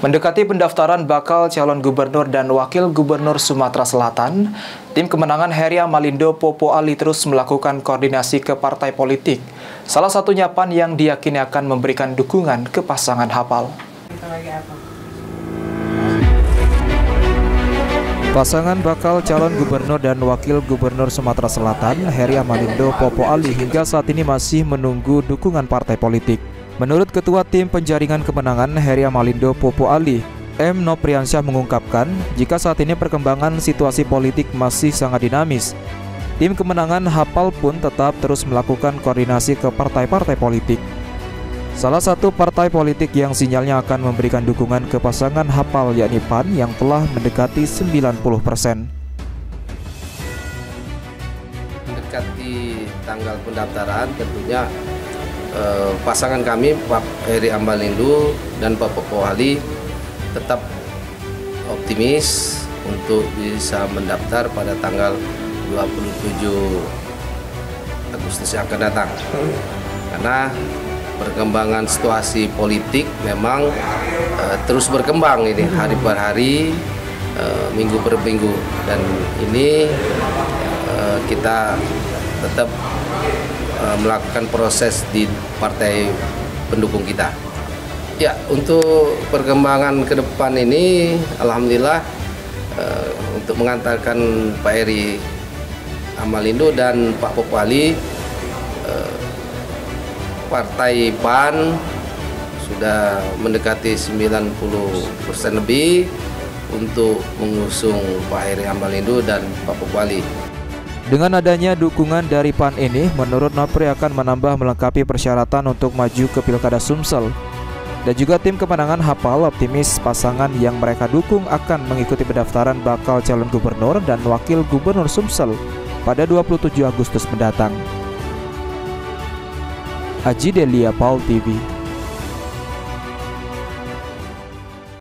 Mendekati pendaftaran bakal calon gubernur dan wakil gubernur Sumatera Selatan, tim kemenangan Heri Amalindo Popo Ali terus melakukan koordinasi ke partai politik. Salah satunya PAN yang diyakini akan memberikan dukungan ke pasangan Hapal. Pasangan bakal calon gubernur dan wakil gubernur Sumatera Selatan, Heri Amalindo Popo Ali hingga saat ini masih menunggu dukungan partai politik. Menurut Ketua Tim Penjaringan Kemenangan Heri Amalindo Popo Ali, M. Nopriansyah mengungkapkan jika saat ini perkembangan situasi politik masih sangat dinamis. Tim kemenangan Hapal pun tetap terus melakukan koordinasi ke partai-partai politik. Salah satu partai politik yang sinyalnya akan memberikan dukungan ke pasangan Hapal yakni PAN yang telah mendekati 90 persen. Mendekati tanggal pendaftaran tentunya eh, pasangan kami Pak Heri Ambalindu dan Pak Popo Ali tetap optimis untuk bisa mendaftar pada tanggal 27 Agustus yang akan datang. Karena perkembangan situasi politik memang uh, terus berkembang ini hari per hari, uh, minggu per minggu dan ini uh, kita tetap uh, melakukan proses di partai pendukung kita. Ya, untuk perkembangan ke depan ini, alhamdulillah uh, untuk mengantarkan Pak Eri Amalindo dan Pak Popali, uh, Partai PAN sudah mendekati 90% lebih untuk mengusung Pak Eri Amalindo dan Pak Popali. Dengan adanya dukungan dari PAN ini, menurut Nopri akan menambah melengkapi persyaratan untuk maju ke Pilkada Sumsel. Dan juga tim kemenangan Hafal optimis pasangan yang mereka dukung akan mengikuti pendaftaran bakal calon gubernur dan wakil gubernur Sumsel pada 27 Agustus mendatang. Aji Delia Paul TV